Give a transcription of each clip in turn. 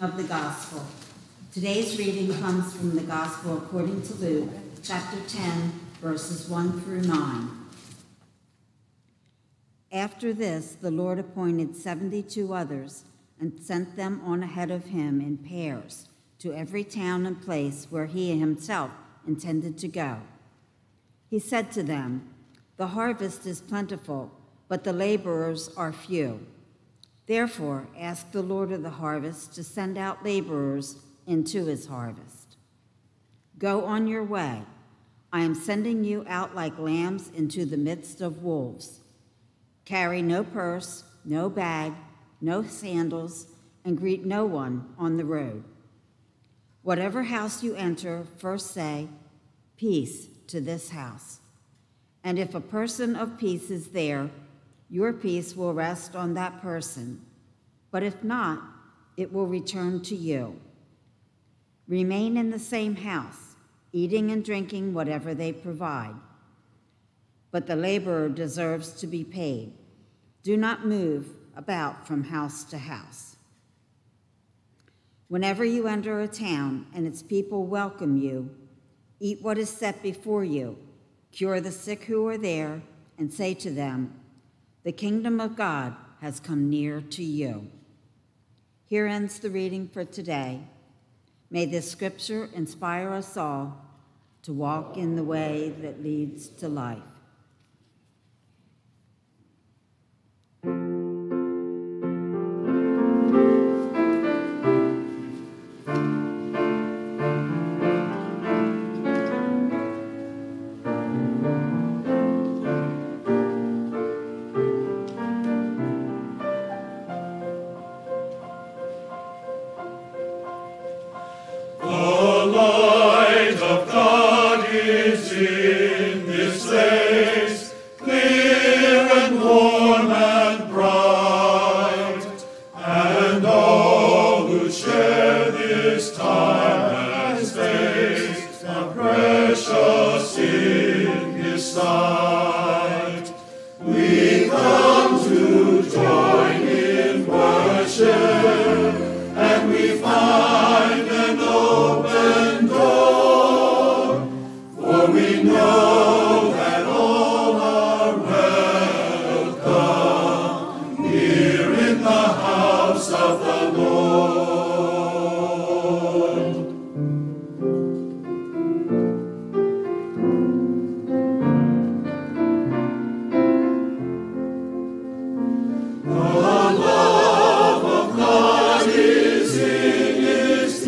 of the gospel. Today's reading comes from the gospel according to Luke, chapter 10, verses 1 through 9. After this, the Lord appointed 72 others and sent them on ahead of him in pairs to every town and place where he himself intended to go. He said to them, The harvest is plentiful, but the laborers are few. Therefore, ask the Lord of the harvest to send out laborers into his harvest. Go on your way. I am sending you out like lambs into the midst of wolves. Carry no purse, no bag, no sandals, and greet no one on the road. Whatever house you enter, first say, Peace to this house. And if a person of peace is there, your peace will rest on that person, but if not, it will return to you. Remain in the same house, eating and drinking whatever they provide. But the laborer deserves to be paid. Do not move about from house to house. Whenever you enter a town and its people welcome you, eat what is set before you, cure the sick who are there, and say to them, the kingdom of God has come near to you. Here ends the reading for today. May this scripture inspire us all to walk in the way that leads to life.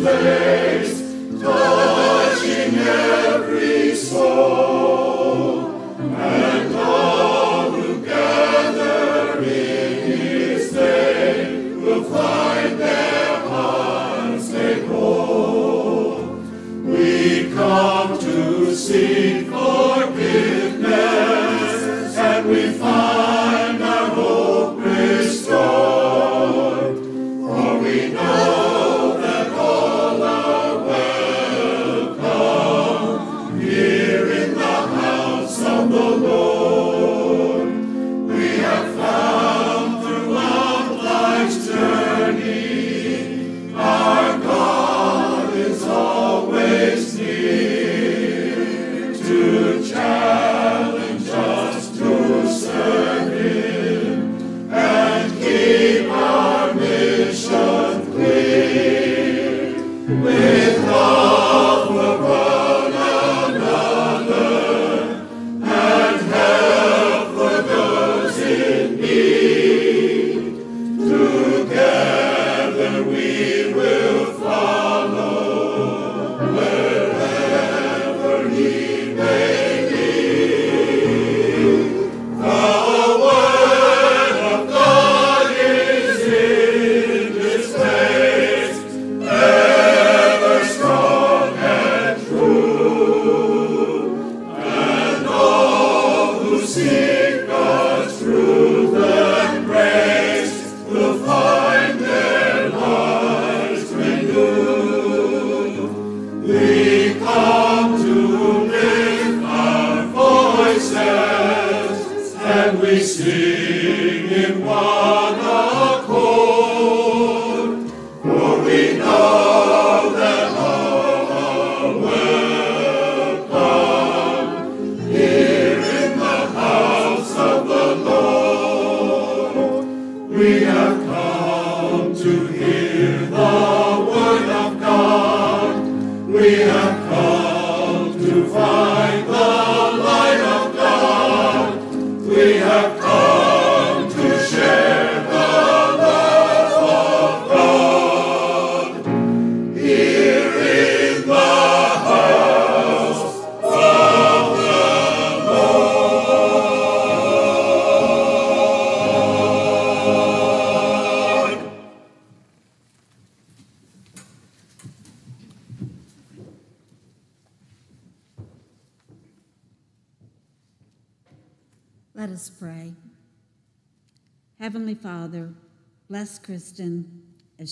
Sing in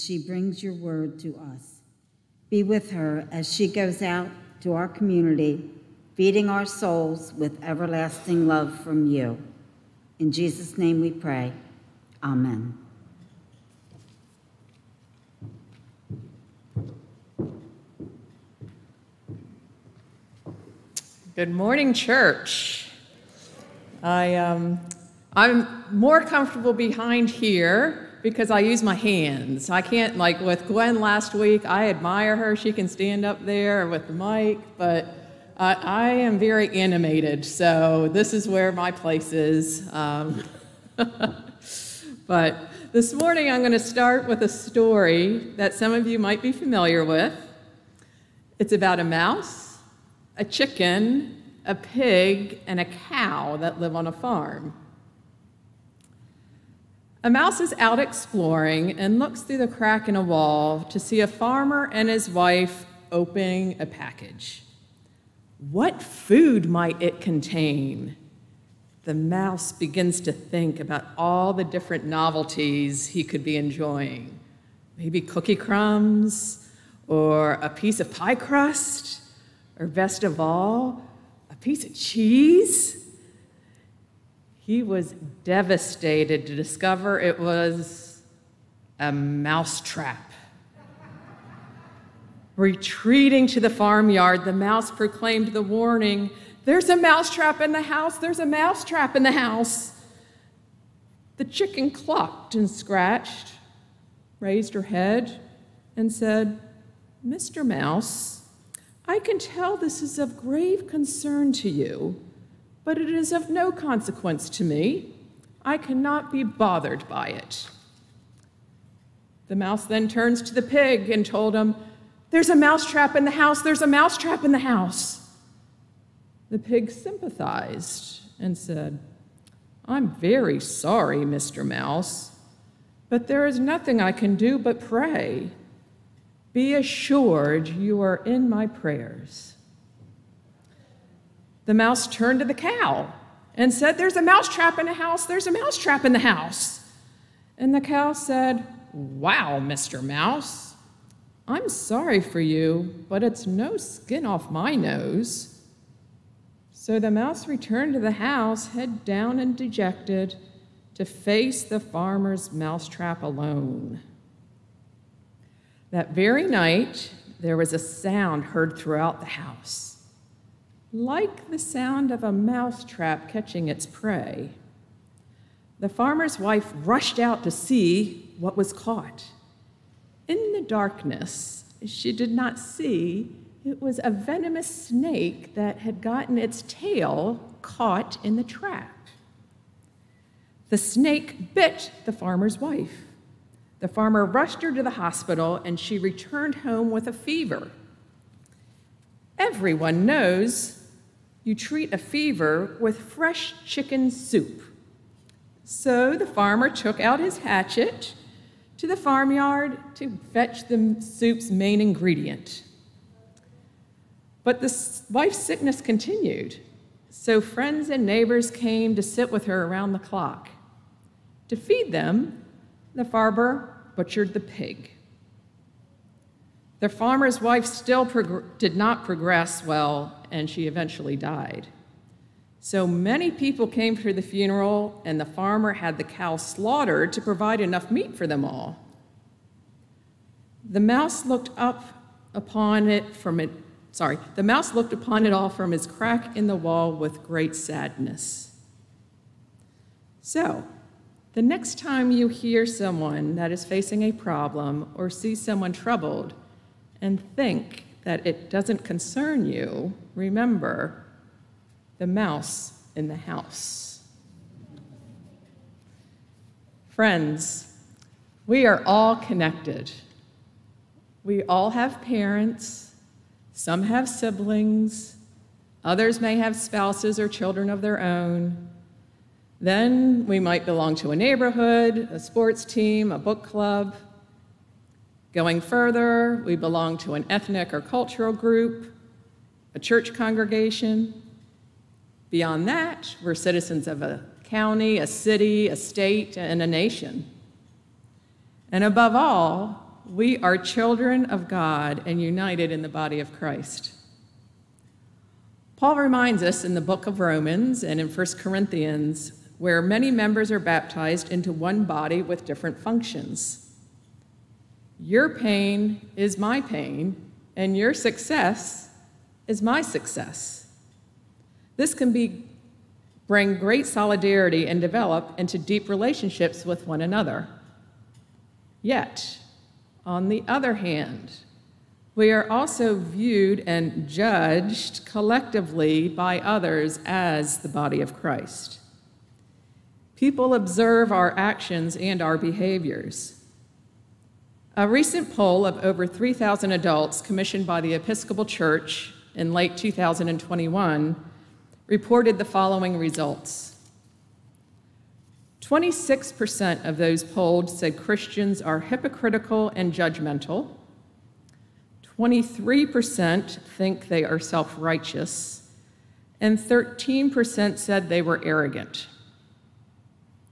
she brings your word to us. Be with her as she goes out to our community, feeding our souls with everlasting love from you. In Jesus' name we pray. Amen. Good morning, church. I, um, I'm more comfortable behind here because I use my hands. I can't, like with Gwen last week, I admire her. She can stand up there with the mic, but uh, I am very animated, so this is where my place is. Um, but this morning I'm going to start with a story that some of you might be familiar with. It's about a mouse, a chicken, a pig, and a cow that live on a farm. A mouse is out exploring and looks through the crack in a wall to see a farmer and his wife opening a package. What food might it contain? The mouse begins to think about all the different novelties he could be enjoying. Maybe cookie crumbs, or a piece of pie crust, or best of all, a piece of cheese. He was devastated to discover it was a mousetrap. Retreating to the farmyard, the mouse proclaimed the warning There's a mousetrap in the house! There's a mousetrap in the house! The chicken clucked and scratched, raised her head, and said, Mr. Mouse, I can tell this is of grave concern to you, but it is of no consequence to me. I cannot be bothered by it. The mouse then turns to the pig and told him, There's a mousetrap in the house, there's a mousetrap in the house. The pig sympathized and said, I'm very sorry, Mr. Mouse, but there is nothing I can do but pray. Be assured you are in my prayers. The mouse turned to the cow and said, There's a mousetrap in the house, there's a mousetrap in the house. And the cow said, Wow, Mr. Mouse, I'm sorry for you, but it's no skin off my nose. So the mouse returned to the house, head down and dejected, to face the farmer's mousetrap alone. That very night, there was a sound heard throughout the house, like the sound of a mousetrap catching its prey. The farmer's wife rushed out to see what was caught. In the darkness, she did not see it was a venomous snake that had gotten its tail caught in the trap. The snake bit the farmer's wife. The farmer rushed her to the hospital and she returned home with a fever. Everyone knows you treat a fever with fresh chicken soup. So the farmer took out his hatchet to the farmyard to fetch the soup's main ingredient. But the wife's sickness continued, so friends and neighbors came to sit with her around the clock. To feed them, the farmer butchered the pig. The farmer's wife still did not progress well, and she eventually died. So many people came to the funeral, and the farmer had the cow slaughtered to provide enough meat for them all. The mouse looked up upon it from it, sorry, the mouse looked upon it all from his crack in the wall with great sadness. So, the next time you hear someone that is facing a problem or see someone troubled and think that it doesn't concern you, remember the mouse in the house. Friends, we are all connected. We all have parents, some have siblings, others may have spouses or children of their own. Then we might belong to a neighborhood, a sports team, a book club. Going further, we belong to an ethnic or cultural group, a church congregation. Beyond that, we're citizens of a county, a city, a state, and a nation. And above all, we are children of God and united in the body of Christ. Paul reminds us in the book of Romans and in 1 Corinthians where many members are baptized into one body with different functions. Your pain is my pain, and your success is my success. This can be bring great solidarity and develop into deep relationships with one another. Yet, on the other hand, we are also viewed and judged collectively by others as the body of Christ. People observe our actions and our behaviors. A recent poll of over 3,000 adults commissioned by the Episcopal Church in late 2021 reported the following results 26% of those polled said Christians are hypocritical and judgmental. 23% think they are self righteous. And 13% said they were arrogant.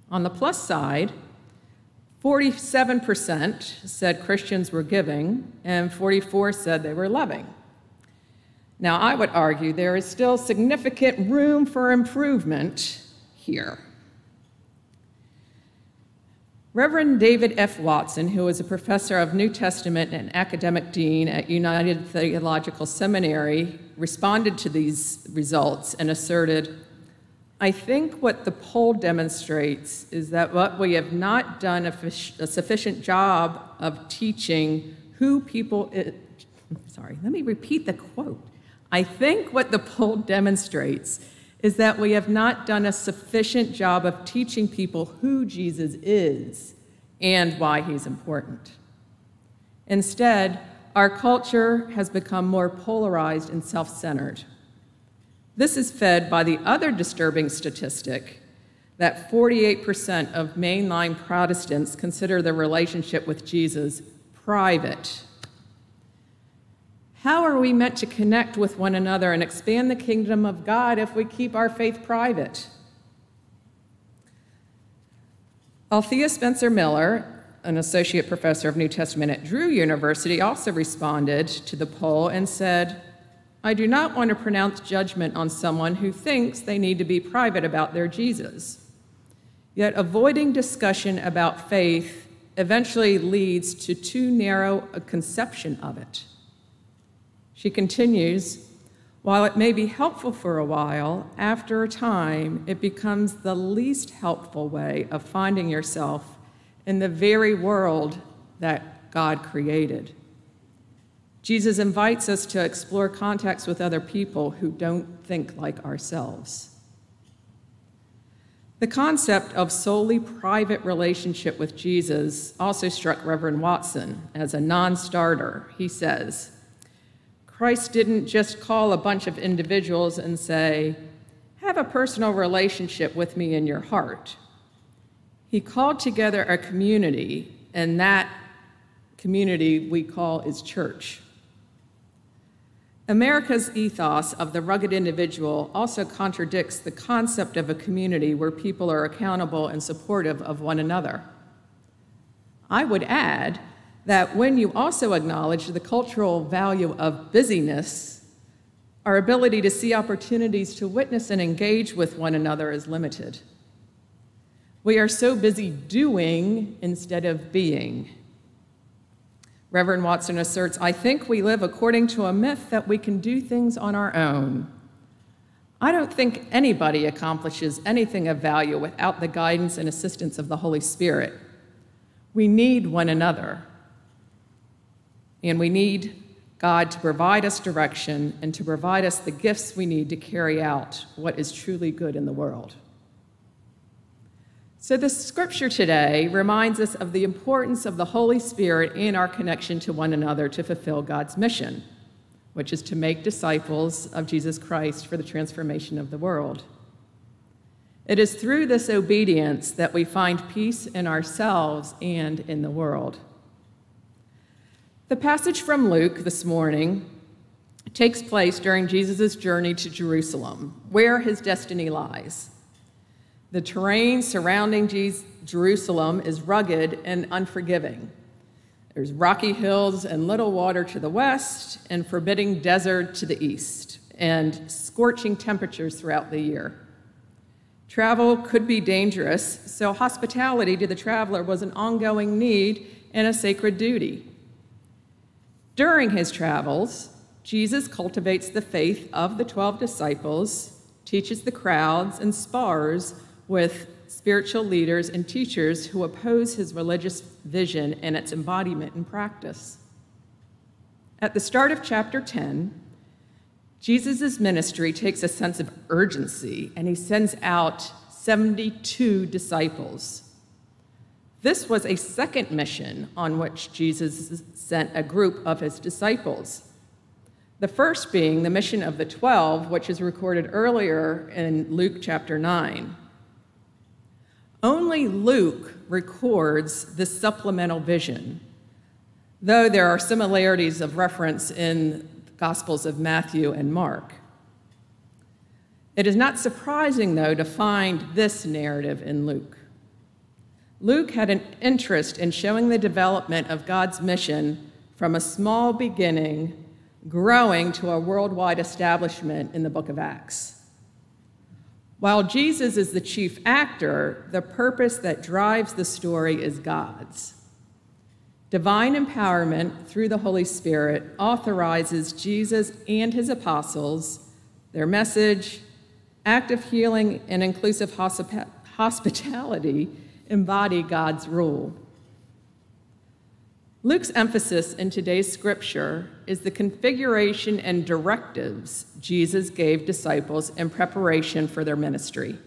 On the plus side, 47% said Christians were giving, and 44 said they were loving. Now, I would argue there is still significant room for improvement here. Reverend David F. Watson, who is a professor of New Testament and academic dean at United Theological Seminary, responded to these results and asserted I think what the poll demonstrates is that what we have not done a, a sufficient job of teaching who people. Sorry, let me repeat the quote. I think what the poll demonstrates is that we have not done a sufficient job of teaching people who Jesus is and why he's important. Instead, our culture has become more polarized and self centered. This is fed by the other disturbing statistic that 48% of mainline Protestants consider their relationship with Jesus private. How are we meant to connect with one another and expand the kingdom of God if we keep our faith private? Althea Spencer Miller, an associate professor of New Testament at Drew University, also responded to the poll and said, I do not want to pronounce judgment on someone who thinks they need to be private about their Jesus. Yet avoiding discussion about faith eventually leads to too narrow a conception of it. She continues, while it may be helpful for a while, after a time, it becomes the least helpful way of finding yourself in the very world that God created. Jesus invites us to explore contacts with other people who don't think like ourselves. The concept of solely private relationship with Jesus also struck Reverend Watson as a non starter. He says, Christ didn't just call a bunch of individuals and say, Have a personal relationship with me in your heart. He called together a community, and that community we call is church. America's ethos of the rugged individual also contradicts the concept of a community where people are accountable and supportive of one another. I would add that when you also acknowledge the cultural value of busyness, our ability to see opportunities to witness and engage with one another is limited. We are so busy doing instead of being. Reverend Watson asserts I think we live according to a myth that we can do things on our own. I don't think anybody accomplishes anything of value without the guidance and assistance of the Holy Spirit. We need one another. And we need God to provide us direction and to provide us the gifts we need to carry out what is truly good in the world. So, the scripture today reminds us of the importance of the Holy Spirit in our connection to one another to fulfill God's mission, which is to make disciples of Jesus Christ for the transformation of the world. It is through this obedience that we find peace in ourselves and in the world. The passage from Luke this morning takes place during Jesus' journey to Jerusalem, where his destiny lies. The terrain surrounding Jerusalem is rugged and unforgiving. There's rocky hills and little water to the west, and forbidding desert to the east, and scorching temperatures throughout the year. Travel could be dangerous, so hospitality to the traveler was an ongoing need and a sacred duty. During his travels, Jesus cultivates the faith of the 12 disciples, teaches the crowds, and spars with spiritual leaders and teachers who oppose his religious vision and its embodiment in practice. At the start of chapter 10, Jesus' ministry takes a sense of urgency and he sends out 72 disciples. This was a second mission on which Jesus sent a group of his disciples. The first being the mission of the 12, which is recorded earlier in Luke chapter 9. Only Luke records this supplemental vision, though there are similarities of reference in the Gospels of Matthew and Mark. It is not surprising, though, to find this narrative in Luke. Luke had an interest in showing the development of God's mission from a small beginning, growing to a worldwide establishment in the book of Acts. While Jesus is the chief actor, the purpose that drives the story is God's. Divine empowerment through the Holy Spirit authorizes Jesus and his apostles, their message, active healing, and inclusive hospitality embody God's rule. Luke's emphasis in today's scripture is the configuration and directives Jesus gave disciples in preparation for their ministry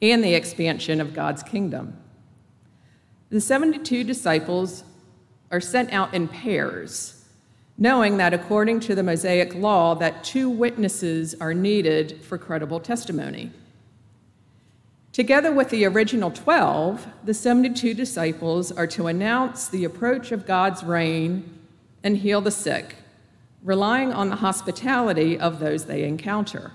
and the expansion of God's kingdom. The 72 disciples are sent out in pairs, knowing that according to the Mosaic law that two witnesses are needed for credible testimony. Together with the original 12, the 72 disciples are to announce the approach of God's reign and heal the sick, relying on the hospitality of those they encounter.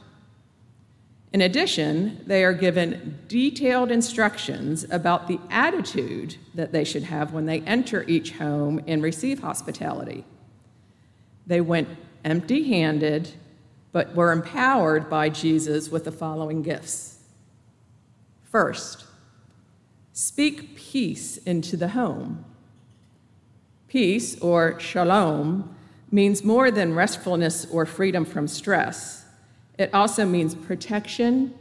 In addition, they are given detailed instructions about the attitude that they should have when they enter each home and receive hospitality. They went empty handed, but were empowered by Jesus with the following gifts First, speak peace into the home. Peace, or shalom, means more than restfulness or freedom from stress. It also means protection,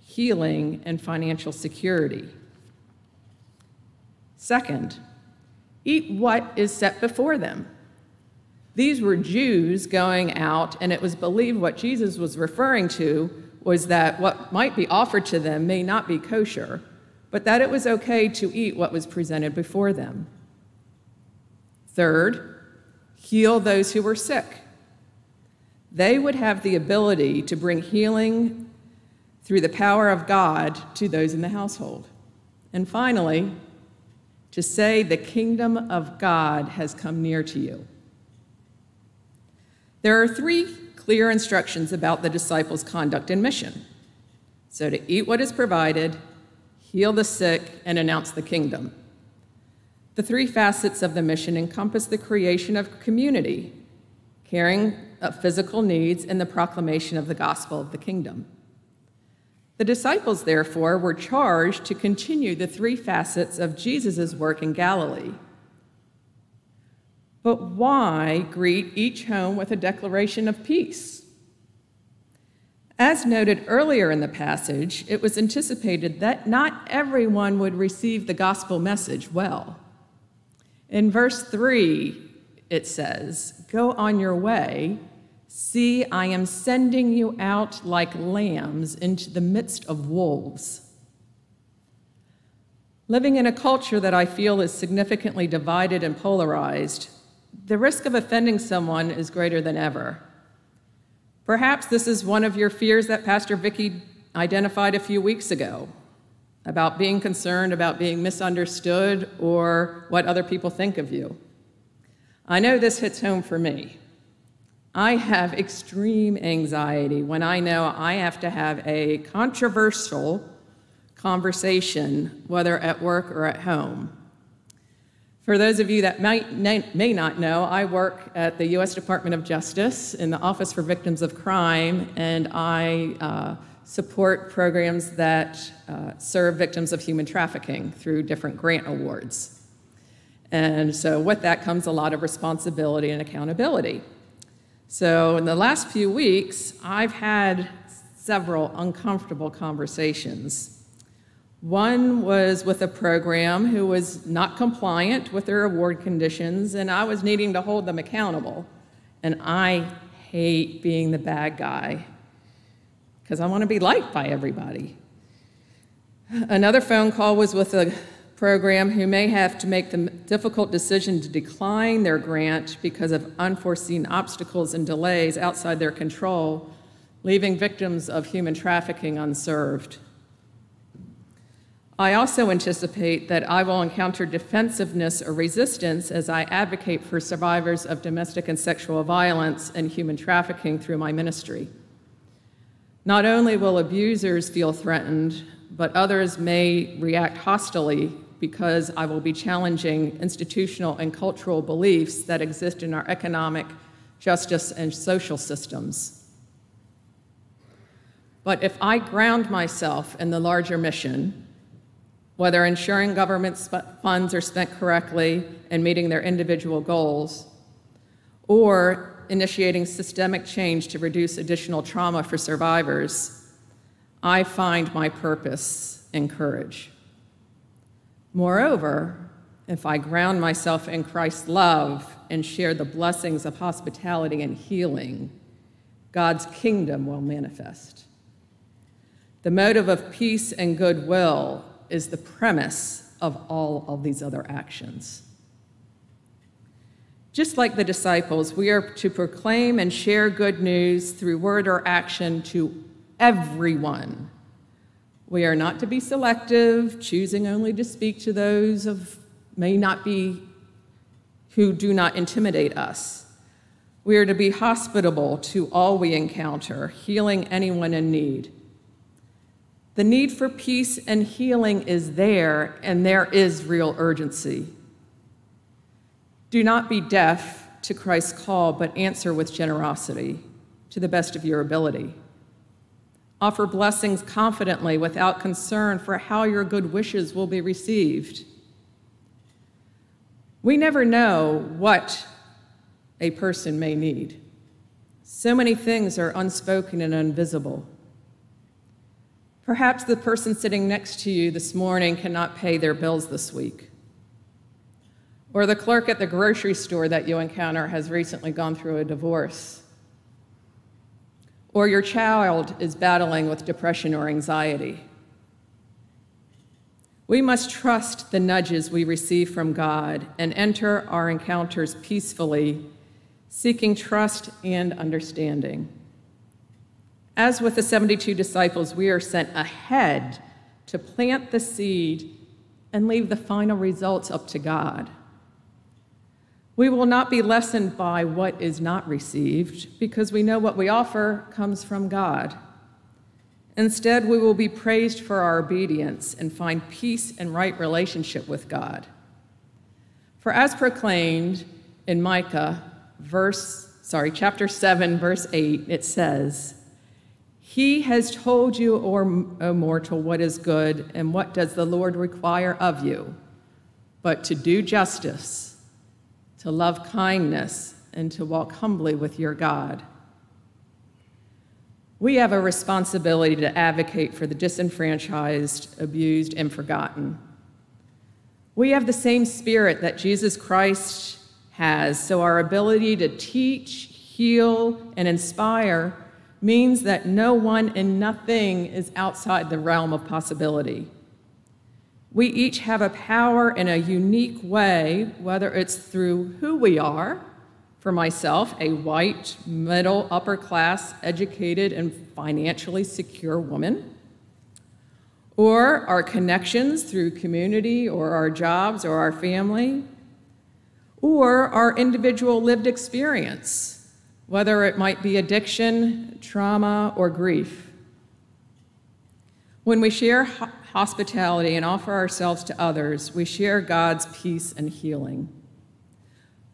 healing, and financial security. Second, eat what is set before them. These were Jews going out, and it was believed what Jesus was referring to was that what might be offered to them may not be kosher, but that it was okay to eat what was presented before them. Third, heal those who were sick. They would have the ability to bring healing through the power of God to those in the household. And finally, to say the kingdom of God has come near to you. There are three clear instructions about the disciples' conduct and mission. So, to eat what is provided, heal the sick, and announce the kingdom. The three facets of the mission encompass the creation of community, caring of physical needs, and the proclamation of the gospel of the kingdom. The disciples, therefore, were charged to continue the three facets of Jesus' work in Galilee but why greet each home with a declaration of peace? As noted earlier in the passage, it was anticipated that not everyone would receive the gospel message well. In verse 3, it says, Go on your way. See, I am sending you out like lambs into the midst of wolves. Living in a culture that I feel is significantly divided and polarized, the risk of offending someone is greater than ever. Perhaps this is one of your fears that Pastor Vicky identified a few weeks ago about being concerned about being misunderstood or what other people think of you. I know this hits home for me. I have extreme anxiety when I know I have to have a controversial conversation, whether at work or at home. For those of you that might, may not know, I work at the U.S. Department of Justice in the Office for Victims of Crime, and I uh, support programs that uh, serve victims of human trafficking through different grant awards. And so, with that comes a lot of responsibility and accountability. So, in the last few weeks, I've had several uncomfortable conversations. One was with a program who was not compliant with their award conditions, and I was needing to hold them accountable. And I hate being the bad guy because I want to be liked by everybody. Another phone call was with a program who may have to make the difficult decision to decline their grant because of unforeseen obstacles and delays outside their control, leaving victims of human trafficking unserved. I also anticipate that I will encounter defensiveness or resistance as I advocate for survivors of domestic and sexual violence and human trafficking through my ministry. Not only will abusers feel threatened, but others may react hostilely because I will be challenging institutional and cultural beliefs that exist in our economic, justice, and social systems. But if I ground myself in the larger mission, whether ensuring government funds are spent correctly and meeting their individual goals, or initiating systemic change to reduce additional trauma for survivors, I find my purpose and courage. Moreover, if I ground myself in Christ's love and share the blessings of hospitality and healing, God's kingdom will manifest. The motive of peace and goodwill is the premise of all of these other actions. Just like the disciples, we are to proclaim and share good news through word or action to everyone we are not to be selective, choosing only to speak to those of may not be who do not intimidate us. We are to be hospitable to all we encounter, healing anyone in need. The need for peace and healing is there, and there is real urgency. Do not be deaf to Christ's call, but answer with generosity to the best of your ability. Offer blessings confidently without concern for how your good wishes will be received. We never know what a person may need. So many things are unspoken and invisible. Perhaps the person sitting next to you this morning cannot pay their bills this week. Or the clerk at the grocery store that you encounter has recently gone through a divorce or your child is battling with depression or anxiety. We must trust the nudges we receive from God and enter our encounters peacefully, seeking trust and understanding. As with the 72 disciples, we are sent ahead to plant the seed and leave the final results up to God. We will not be lessened by what is not received because we know what we offer comes from God. Instead, we will be praised for our obedience and find peace and right relationship with God. For as proclaimed in Micah, verse, sorry, chapter 7, verse 8, it says, He has told you, O mortal, what is good, and what does the Lord require of you, but to do justice to love kindness, and to walk humbly with your God. We have a responsibility to advocate for the disenfranchised, abused, and forgotten. We have the same spirit that Jesus Christ has, so our ability to teach, heal, and inspire means that no one and nothing is outside the realm of possibility. We each have a power in a unique way, whether it's through who we are. For myself, a white, middle, upper class, educated, and financially secure woman. Or our connections through community, or our jobs, or our family. Or our individual lived experience, whether it might be addiction, trauma, or grief. When we share hospitality and offer ourselves to others, we share God's peace and healing.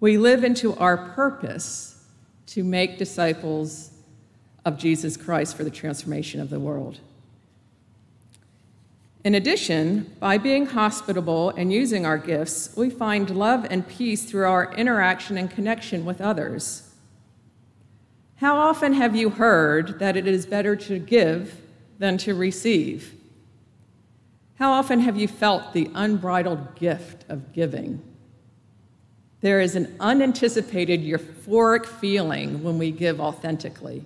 We live into our purpose to make disciples of Jesus Christ for the transformation of the world. In addition, by being hospitable and using our gifts, we find love and peace through our interaction and connection with others. How often have you heard that it is better to give than to receive? How often have you felt the unbridled gift of giving? There is an unanticipated euphoric feeling when we give authentically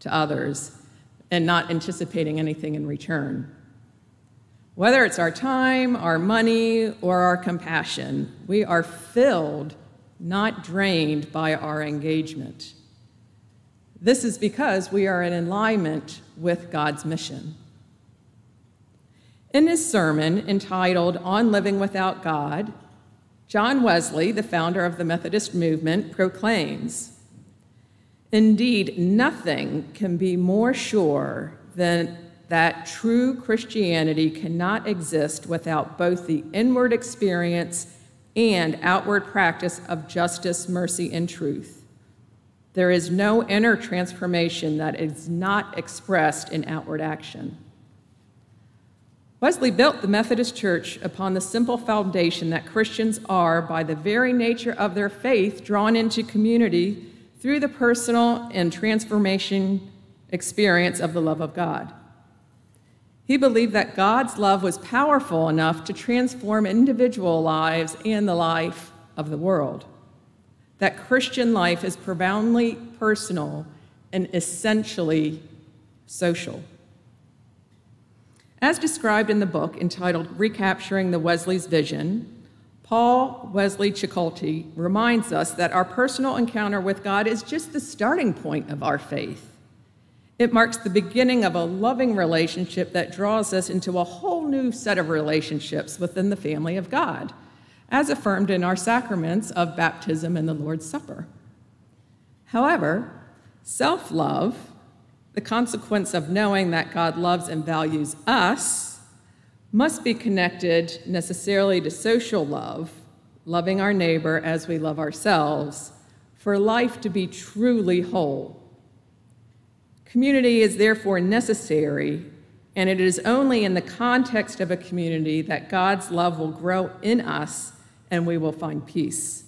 to others and not anticipating anything in return. Whether it's our time, our money, or our compassion, we are filled, not drained by our engagement. This is because we are in alignment with God's mission. In his sermon entitled On Living Without God, John Wesley, the founder of the Methodist movement, proclaims Indeed, nothing can be more sure than that true Christianity cannot exist without both the inward experience and outward practice of justice, mercy, and truth. There is no inner transformation that is not expressed in outward action. Wesley built the Methodist Church upon the simple foundation that Christians are, by the very nature of their faith, drawn into community through the personal and transformation experience of the love of God. He believed that God's love was powerful enough to transform individual lives and the life of the world. That Christian life is profoundly personal and essentially social. As described in the book entitled Recapturing the Wesley's Vision, Paul Wesley Chilcote reminds us that our personal encounter with God is just the starting point of our faith. It marks the beginning of a loving relationship that draws us into a whole new set of relationships within the family of God, as affirmed in our sacraments of baptism and the Lord's Supper. However, self love the consequence of knowing that God loves and values us must be connected necessarily to social love, loving our neighbor as we love ourselves, for life to be truly whole. Community is therefore necessary, and it is only in the context of a community that God's love will grow in us and we will find peace.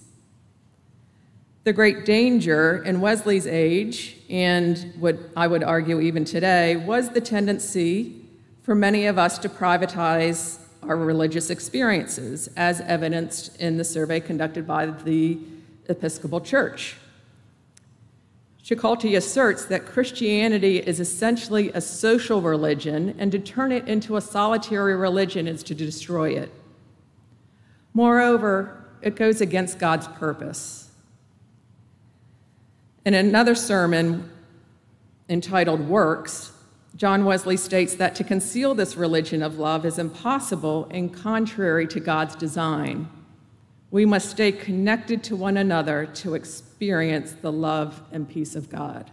The great danger in Wesley's age, and what I would argue even today, was the tendency for many of us to privatize our religious experiences, as evidenced in the survey conducted by the Episcopal Church. Chilcote asserts that Christianity is essentially a social religion, and to turn it into a solitary religion is to destroy it. Moreover, it goes against God's purpose. In another sermon entitled Works, John Wesley states that to conceal this religion of love is impossible and contrary to God's design. We must stay connected to one another to experience the love and peace of God.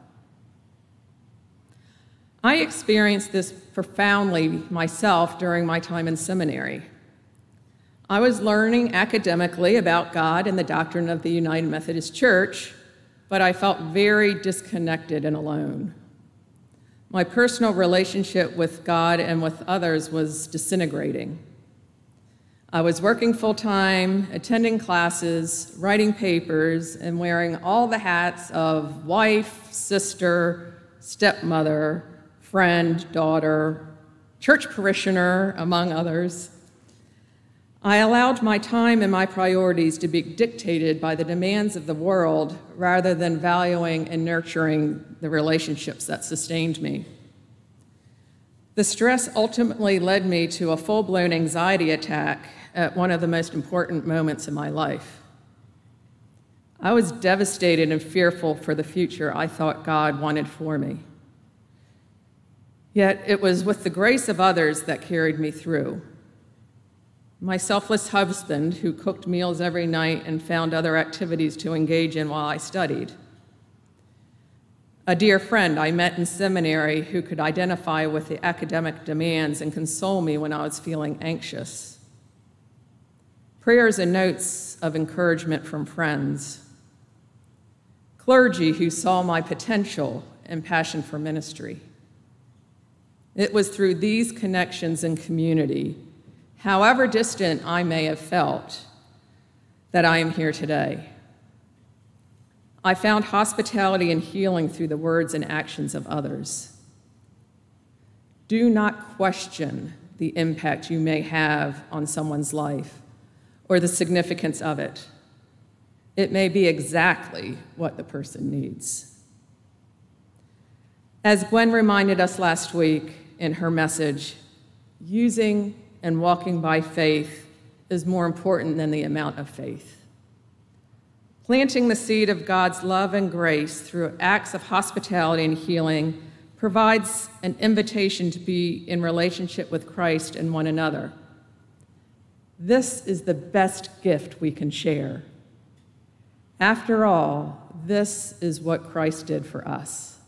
I experienced this profoundly myself during my time in seminary. I was learning academically about God and the doctrine of the United Methodist Church, but I felt very disconnected and alone. My personal relationship with God and with others was disintegrating. I was working full time, attending classes, writing papers, and wearing all the hats of wife, sister, stepmother, friend, daughter, church parishioner, among others. I allowed my time and my priorities to be dictated by the demands of the world rather than valuing and nurturing the relationships that sustained me. The stress ultimately led me to a full blown anxiety attack at one of the most important moments in my life. I was devastated and fearful for the future I thought God wanted for me. Yet it was with the grace of others that carried me through. My selfless husband, who cooked meals every night and found other activities to engage in while I studied. A dear friend I met in seminary who could identify with the academic demands and console me when I was feeling anxious. Prayers and notes of encouragement from friends. Clergy who saw my potential and passion for ministry. It was through these connections and community, however distant I may have felt, that I am here today. I found hospitality and healing through the words and actions of others. Do not question the impact you may have on someone's life or the significance of it. It may be exactly what the person needs. As Gwen reminded us last week, in her message, using and walking by faith is more important than the amount of faith. Planting the seed of God's love and grace through acts of hospitality and healing provides an invitation to be in relationship with Christ and one another. This is the best gift we can share. After all, this is what Christ did for us.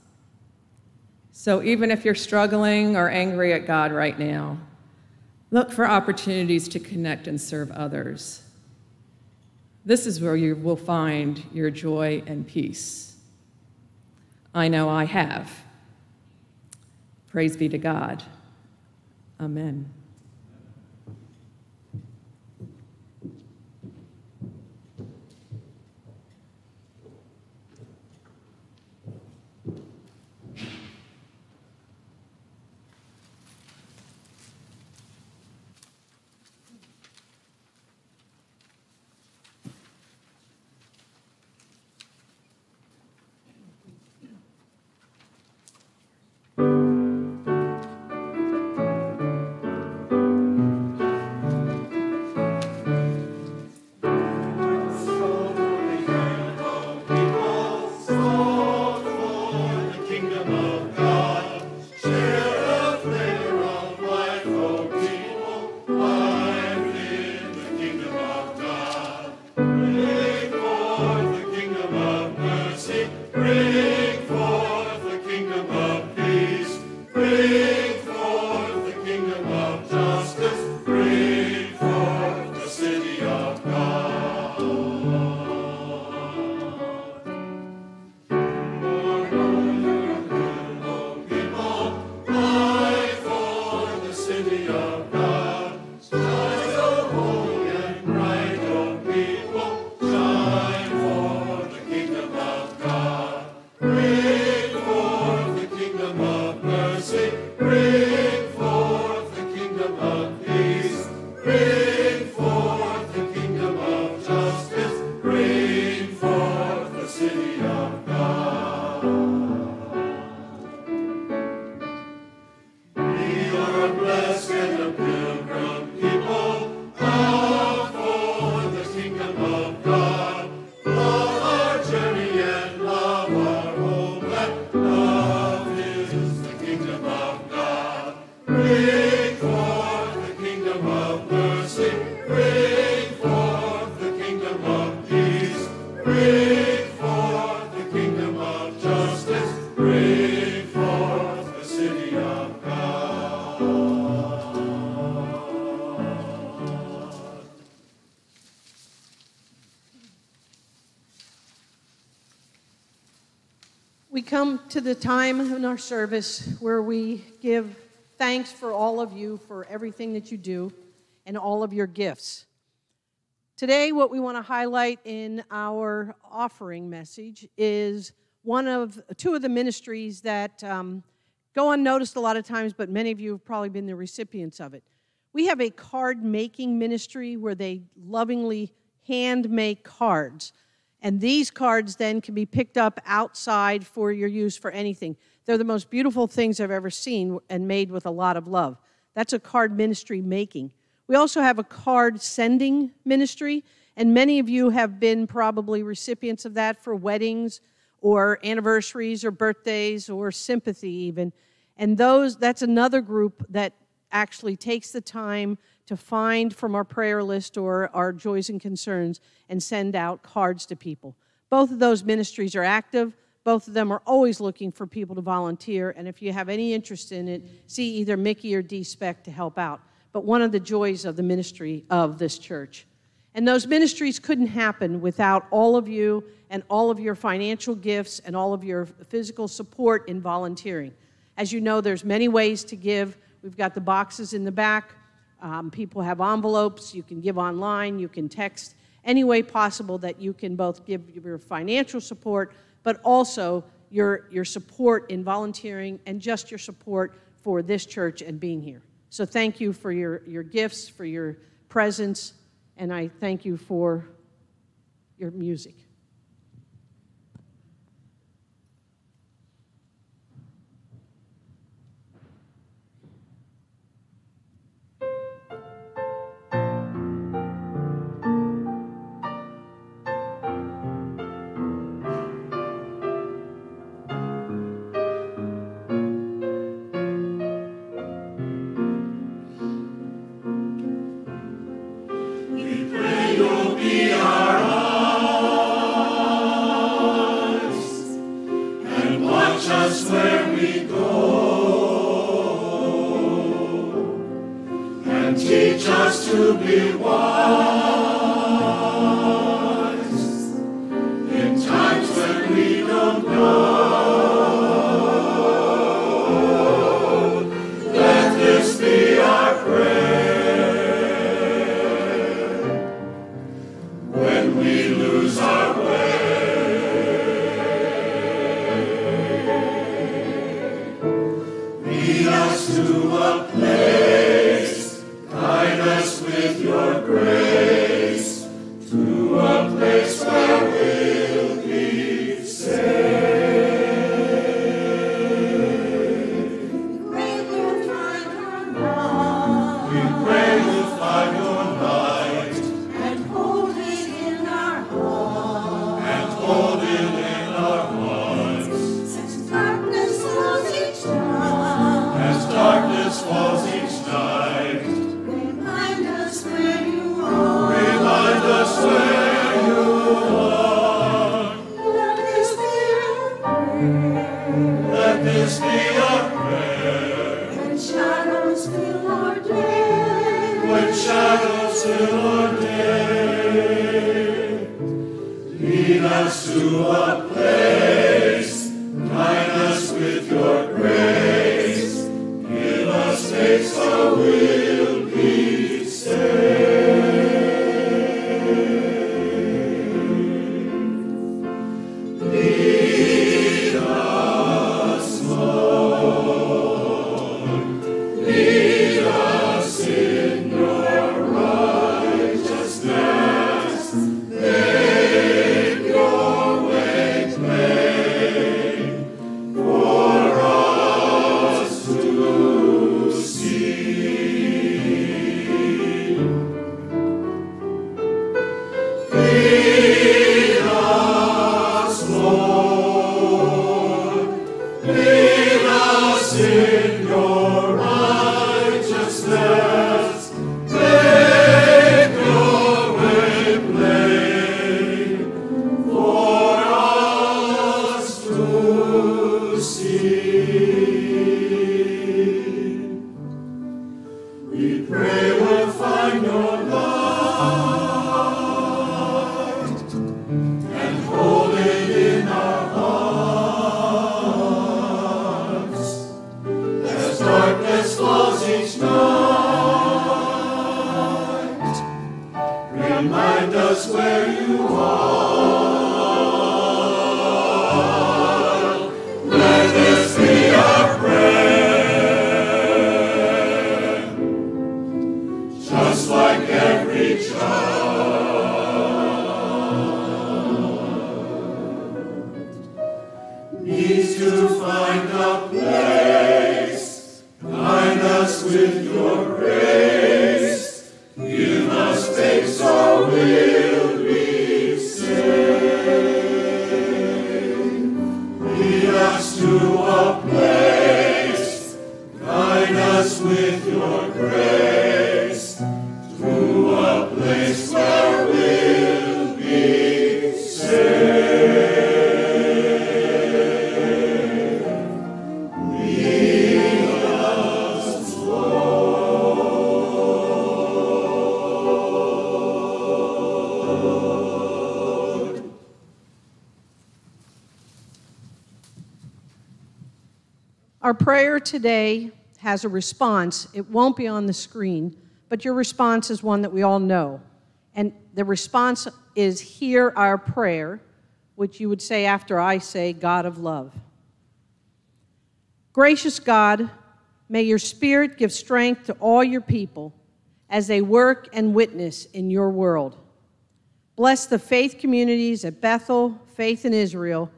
So even if you're struggling or angry at God right now, look for opportunities to connect and serve others. This is where you will find your joy and peace. I know I have. Praise be to God. Amen. Time in our service where we give thanks for all of you for everything that you do and all of your gifts. Today, what we want to highlight in our offering message is one of two of the ministries that um, go unnoticed a lot of times, but many of you have probably been the recipients of it. We have a card making ministry where they lovingly hand make cards. And these cards then can be picked up outside for your use for anything. They're the most beautiful things I've ever seen and made with a lot of love. That's a card ministry making. We also have a card sending ministry, and many of you have been probably recipients of that for weddings or anniversaries or birthdays or sympathy even. And those that's another group that actually takes the time to find from our prayer list or our joys and concerns and send out cards to people. Both of those ministries are active. Both of them are always looking for people to volunteer. And if you have any interest in it, see either Mickey or D Spec to help out. But one of the joys of the ministry of this church. And those ministries couldn't happen without all of you and all of your financial gifts and all of your physical support in volunteering. As you know, there's many ways to give. We've got the boxes in the back. Um, people have envelopes. You can give online. You can text. Any way possible that you can both give your financial support, but also your, your support in volunteering and just your support for this church and being here. So thank you for your, your gifts, for your presence, and I thank you for your music. Today has a response. It won't be on the screen, but your response is one that we all know. And the response is Hear our prayer, which you would say after I say, God of love. Gracious God, may your Spirit give strength to all your people as they work and witness in your world. Bless the faith communities at Bethel, Faith in Israel.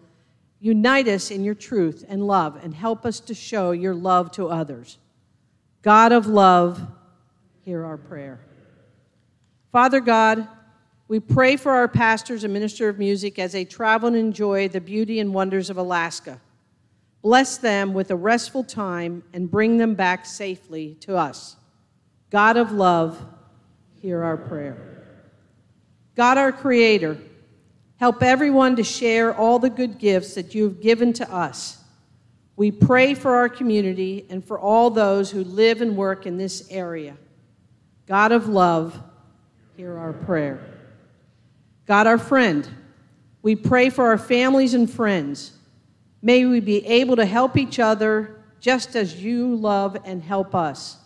Unite us in your truth and love and help us to show your love to others. God of love, hear our prayer. Father God, we pray for our pastors and minister of music as they travel and enjoy the beauty and wonders of Alaska. Bless them with a restful time and bring them back safely to us. God of love, hear our prayer. God, our Creator, help everyone to share all the good gifts that you have given to us. We pray for our community and for all those who live and work in this area. God of love, hear our prayer. God, our friend, we pray for our families and friends. May we be able to help each other just as you love and help us.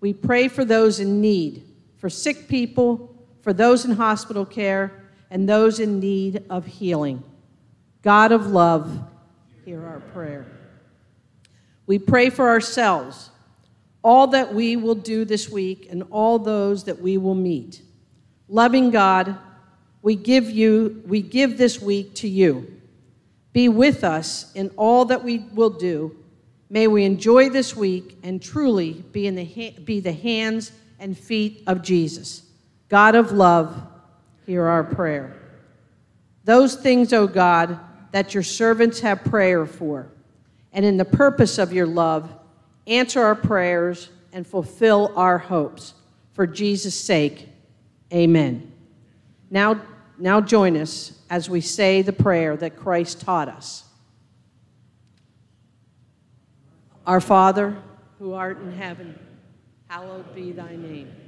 We pray for those in need, for sick people, for those in hospital care, and those in need of healing. God of love, hear our prayer. We pray for ourselves, all that we will do this week, and all those that we will meet. Loving God, we give you we give this week to you. Be with us in all that we will do. May we enjoy this week and truly be in the be the hands and feet of Jesus. God of love, hear our prayer. Those things, O God, that your servants have prayer for, and in the purpose of your love, answer our prayers and fulfill our hopes. For Jesus' sake, amen. Now, now join us as we say the prayer that Christ taught us. Our Father, who art in heaven, hallowed be thy name.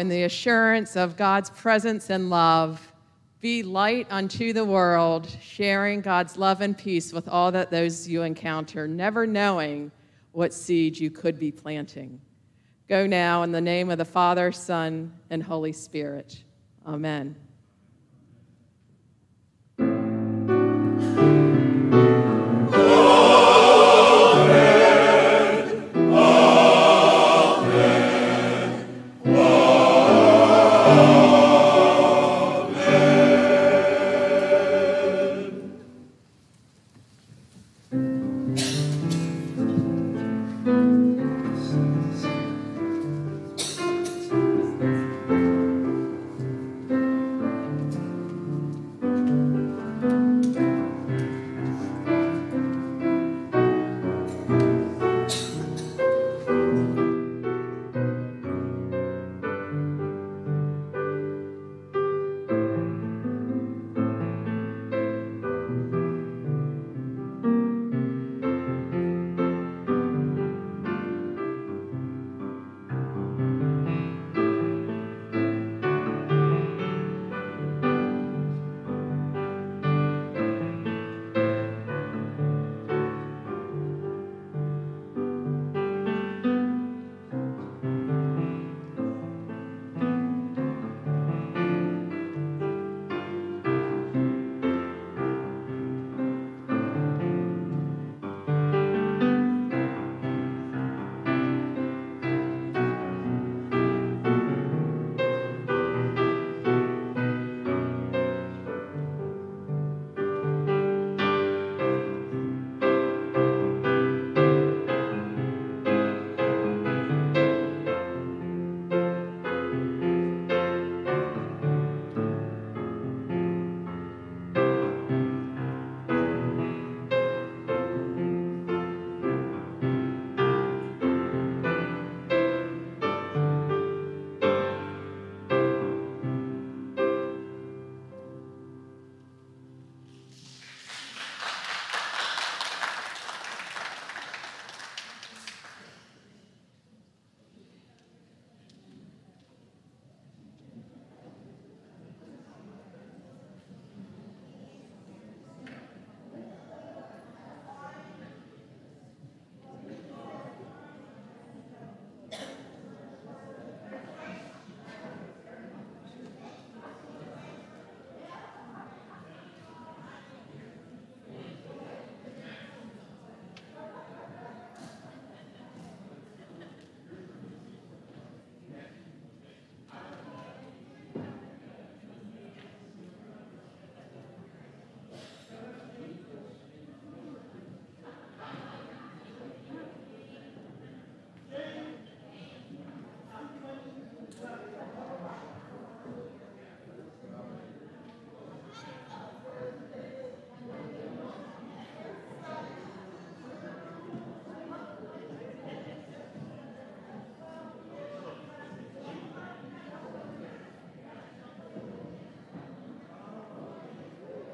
In the assurance of God's presence and love. Be light unto the world, sharing God's love and peace with all that those you encounter, never knowing what seed you could be planting. Go now in the name of the Father, Son, and Holy Spirit. Amen.